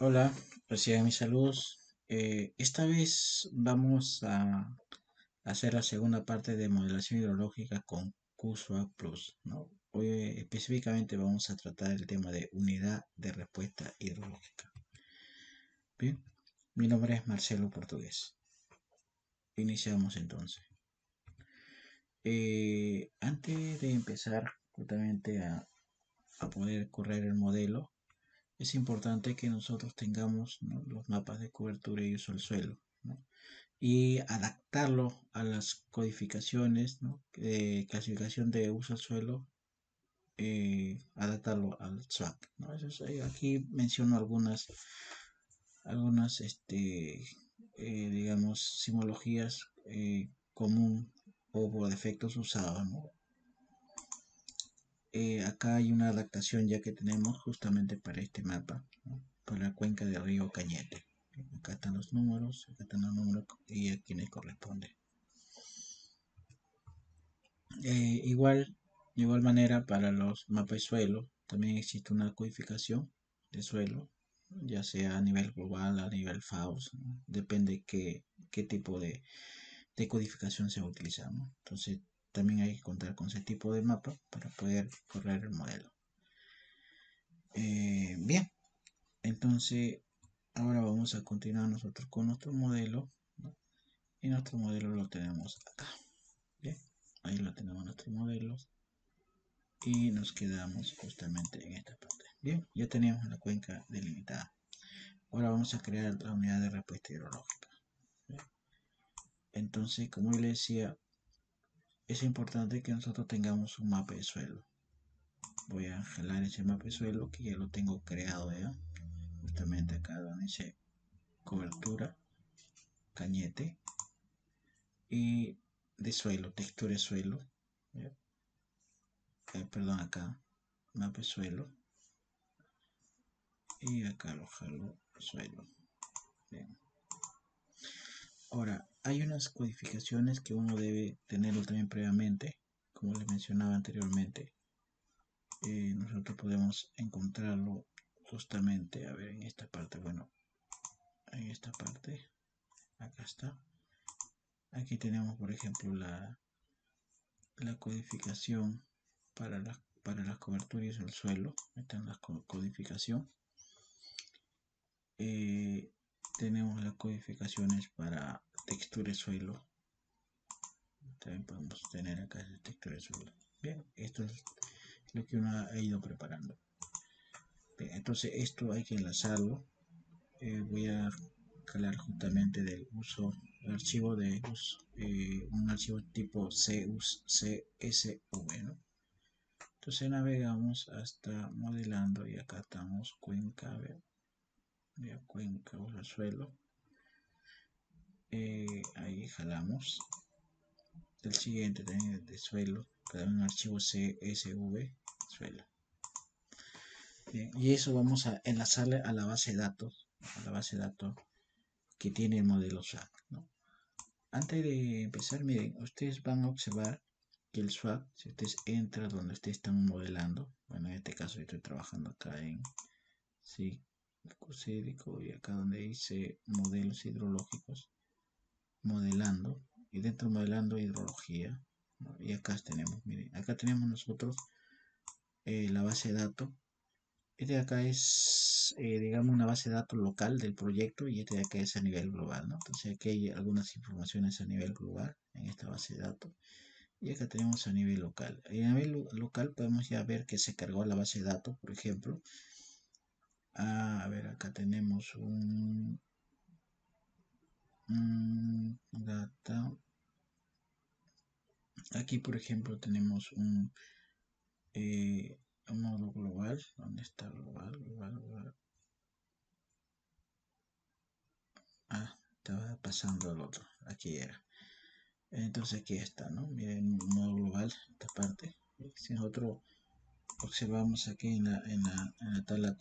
Hola, reciban mis saludos. Eh, esta vez vamos a hacer la segunda parte de modelación hidrológica con QSWAP Plus. ¿no? Hoy eh, específicamente vamos a tratar el tema de unidad de respuesta hidrológica. Bien, mi nombre es Marcelo Portugués. Iniciamos entonces. Eh, antes de empezar justamente a, a poder correr el modelo, es importante que nosotros tengamos los mapas de cobertura y uso del suelo y adaptarlo a las codificaciones de clasificación de uso del suelo eh, adaptarlo al SWAC eh, aquí menciono algunas algunas este eh, digamos simbologías común o por defectos usados eh, acá hay una adaptación ya que tenemos justamente para este mapa, para la cuenca del río Cañete. Acá están los números, acá están los números y a quienes corresponde. Eh, igual, de igual manera para los mapas de suelo, también existe una codificación de suelo, ya sea a nivel global, a nivel FAUS, depende qué, qué tipo de, de codificación se utiliza. Entonces, también hay que contar con ese tipo de mapa para poder correr el modelo. Eh, bien, entonces ahora vamos a continuar nosotros con nuestro modelo. Y nuestro modelo lo tenemos acá. Bien, ahí lo tenemos nuestro modelo. Y nos quedamos justamente en esta parte. Bien, ya teníamos la cuenca delimitada. Ahora vamos a crear la unidad de respuesta hidrológica. Entonces, como yo decía, es importante que nosotros tengamos un mapa de suelo. Voy a jalar ese mapa de suelo que ya lo tengo creado ya. Justamente acá donde dice cobertura, cañete y de suelo, textura de suelo. Eh, perdón, acá, mapa de suelo. Y acá lo jalo suelo. Ahora, hay unas codificaciones que uno debe tenerlo también previamente, como les mencionaba anteriormente. Eh, nosotros podemos encontrarlo justamente, a ver, en esta parte, bueno, en esta parte, acá está. Aquí tenemos, por ejemplo, la, la codificación para, las para las coberturas del suelo. Esta es la codificación. Eh, tenemos las codificaciones para textura suelo. También podemos tener acá el textura suelo. Bien esto es lo que uno ha ido preparando. Entonces esto hay que enlazarlo. Eh, voy a calar justamente del uso el archivo de eh, un archivo tipo CSV ¿no? entonces navegamos hasta modelando y acá estamos cuenca cuenca o suelo eh, ahí jalamos. El siguiente también de suelo cada un archivo csv suelo. Y eso vamos a enlazarle a la base de datos a la base de datos que tiene el modelo SWAP antes de empezar miren ustedes van a observar que el SWAP si ustedes entran donde ustedes están modelando bueno en este caso estoy trabajando acá en sí y acá donde dice modelos hidrológicos modelando y dentro modelando hidrología y acá tenemos acá tenemos nosotros eh, la base de datos este de acá es eh, digamos una base de datos local del proyecto y este de acá es a nivel global entonces aquí hay algunas informaciones a nivel global en esta base de datos. Y acá tenemos a nivel local. A nivel local podemos ya ver que se cargó la base de datos por ejemplo Ah, a ver, acá tenemos un, data. Aquí, por ejemplo, tenemos un, eh, un modo global. ¿Dónde está global? Global, global. Ah, estaba pasando al otro. Aquí era. Entonces aquí está, ¿no? Miren, modo global, esta parte. Si nosotros observamos aquí en la, en la, en la tabla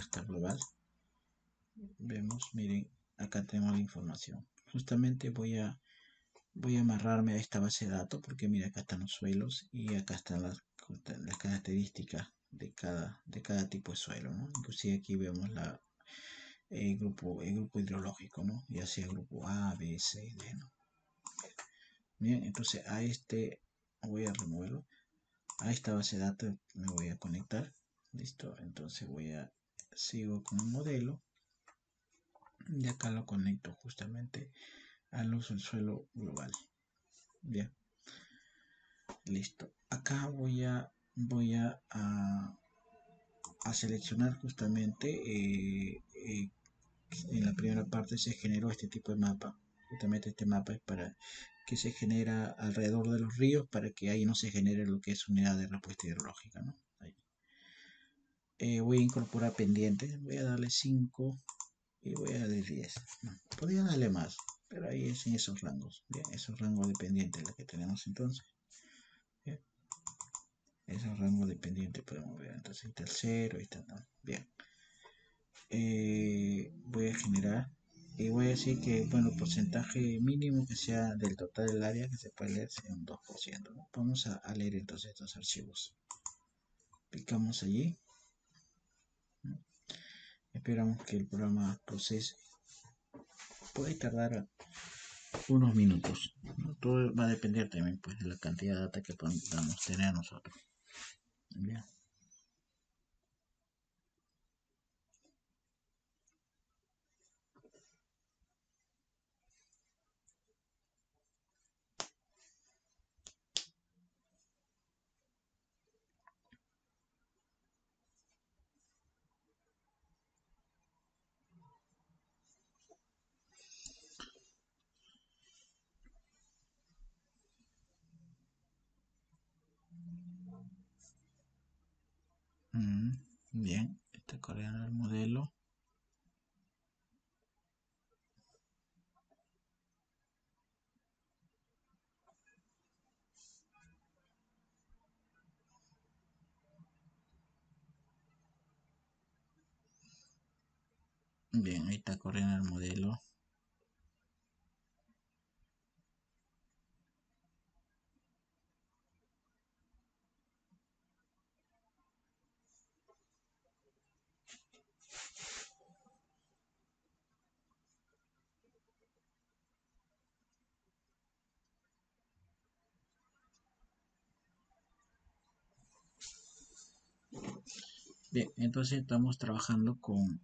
está global vemos miren acá tenemos la información justamente voy a voy a amarrarme a esta base de datos porque mira acá están los suelos y acá están las, las características de cada de cada tipo de suelo ¿no? inclusive aquí vemos la el grupo, el grupo hidrológico, ¿no? Ya sea grupo A, B, C, D, ¿no? Bien, entonces a este voy a removerlo. A esta base de datos me voy a conectar. Listo, entonces voy a sigo con un modelo. Y acá lo conecto justamente al uso del suelo global. Bien. Listo. Acá voy a voy a, a, seleccionar justamente eh, eh, en la primera parte se generó este tipo de mapa. Justamente este mapa es para que se genera alrededor de los ríos para que ahí no se genere lo que es unidad de respuesta hidrológica. ¿no? Eh, voy a incorporar pendientes, voy a darle 5 y voy a darle 10. podría darle más, pero ahí es en esos rangos. Esos rangos de pendientes los que tenemos entonces. Bien. Esos rangos de pendientes podemos ver. Entonces el tercero y está. Bien. Eh, voy a generar y voy a decir que bueno porcentaje mínimo que sea del total del área que se puede leer sea un 2% vamos a, a, leer entonces estos archivos picamos allí esperamos que el programa procese. Puede tardar unos minutos. Todo va a depender también pues de la cantidad de data que podamos tener nosotros Bien. Está corriendo el modelo. Bien, ahí está corriendo el modelo. Bien, entonces estamos trabajando con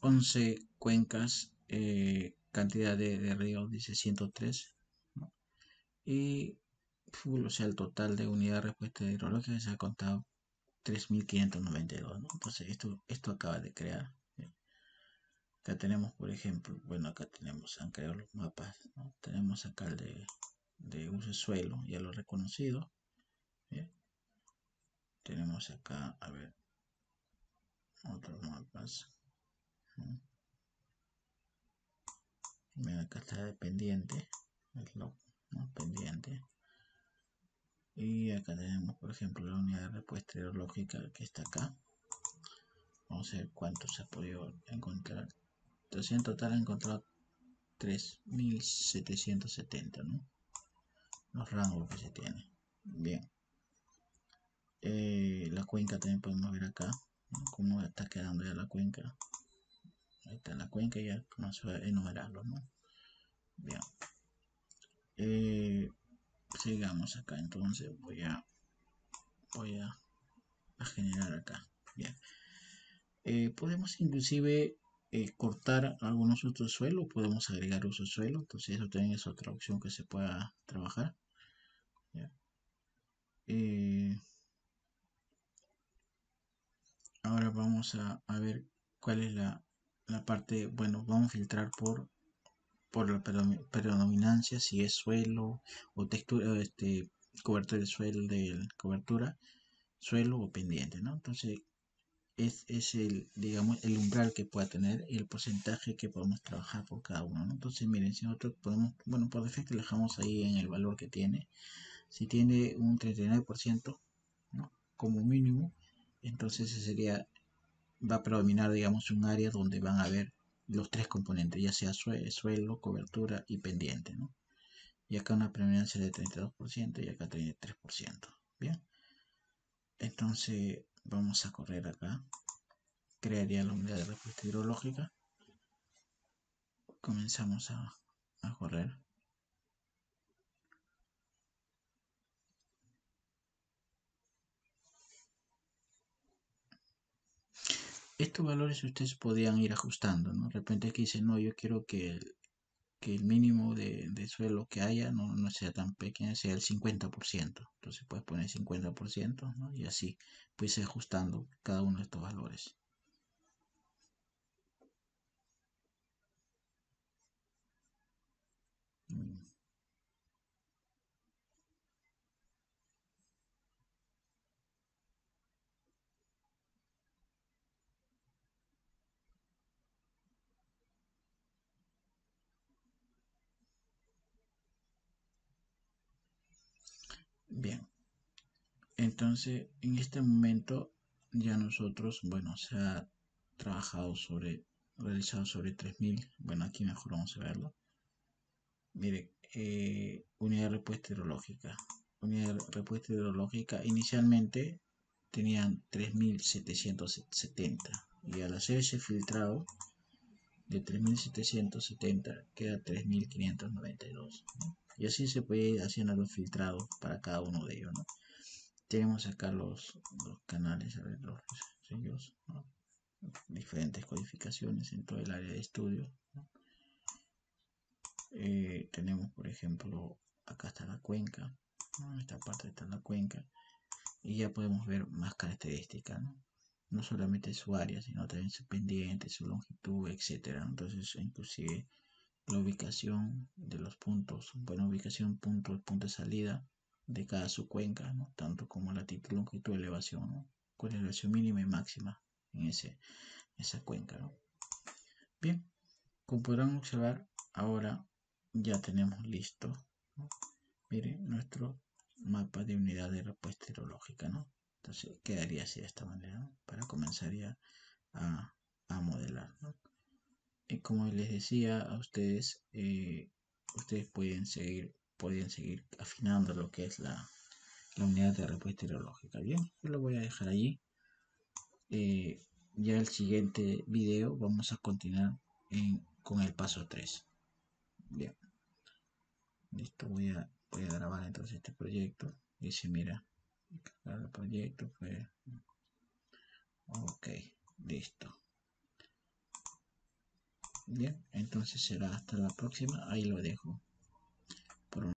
11 cuencas, eh, cantidad de, ríos dice 103, y o sea, el total de unidad de respuesta hidrológica se ha contado 3592, Entonces esto, esto acaba de crear. Acá tenemos, por ejemplo, bueno, acá tenemos, han creado los mapas, Tenemos acá el de, de uso suelo, ya lo he reconocido. Tenemos acá, a ver, otros mapas. Mira, acá está dependiente, el log, pendiente. Y acá tenemos, por ejemplo, la unidad de respuesta hidrológica que está acá. Vamos a ver cuánto se ha podido encontrar. Entonces en total ha encontrado 3770, ¿no? Los rangos que se tiene. Bien. Eh, la cuenca también podemos ver acá cómo está quedando ya la cuenca. Ahí está la cuenca ya comenzó a enumerarlo, ¿no? Bien. Eh, sigamos acá entonces voy a voy a, generar acá bien eh, podemos inclusive eh, cortar algunos otros suelos podemos agregar uso suelo entonces eso también es otra opción que se pueda trabajar ahora vamos a, ver cuál es la, parte, bueno, vamos a filtrar por, por la predominancia, si es suelo o textura, este, cobertura de suelo, de cobertura, suelo o pendiente, ¿no? Entonces, es, es, el, digamos, el umbral que pueda tener y el porcentaje que podemos trabajar por cada uno, ¿no? Entonces, miren, si nosotros podemos, bueno, por defecto le dejamos ahí en el valor que tiene. Si tiene un 39%, ¿no? Como mínimo, entonces sería, va a predominar, digamos, un área donde van a haber los tres componentes, ya sea suelo, cobertura y pendiente, ¿no? Y acá una predominancia de 32% y acá 33%, ¿bien? Entonces vamos a correr acá, crearía la unidad de respuesta hidrológica, comenzamos a, a correr. Estos valores ustedes podían ir ajustando, ¿no? De repente aquí dice, no, yo quiero que el, que el mínimo de, de suelo que haya no, no, sea tan pequeño, sea el 50%. Entonces puedes poner 50%, ¿no? Y así puedes ir ajustando cada uno de estos valores. Bien. Entonces, en este momento ya nosotros, bueno, se ha trabajado sobre, realizado sobre 3000. Bueno, aquí mejor vamos a verlo. Mire, eh, unidad de respuesta hidrológica. Unidad de respuesta hidrológica inicialmente tenían 3770 y al hacer ese filtrado de 3770 queda 3592 y así se puede ir haciendo los filtrados para cada uno de ellos tenemos acá los, canales diferentes codificaciones en todo el área de estudio eh, tenemos por ejemplo acá está la cuenca esta parte está la cuenca y ya podemos ver más características ¿no? Solamente su área sino también su pendiente su longitud etcétera entonces inclusive la ubicación de los puntos buena ubicación punto punto de salida de cada su cuenca tanto como latitud longitud elevación ¿no? con elevación mínima y máxima en ese esa cuenca bien como podrán observar ahora ya tenemos listo miren nuestro mapa de unidad de respuesta hidrológica ¿no? Entonces quedaría así de esta manera para comenzar ya a, a modelar y como les decía a ustedes eh, ustedes pueden seguir pueden seguir afinando lo que es la, la unidad de respuesta hidrológica. Bien yo lo voy a dejar allí. Eh, ya el siguiente video vamos a continuar con el paso 3 bien. Listo voy a, voy a grabar entonces este proyecto. Dice mira el proyecto fue ok listo. Bien entonces será hasta la próxima. Ahí lo dejo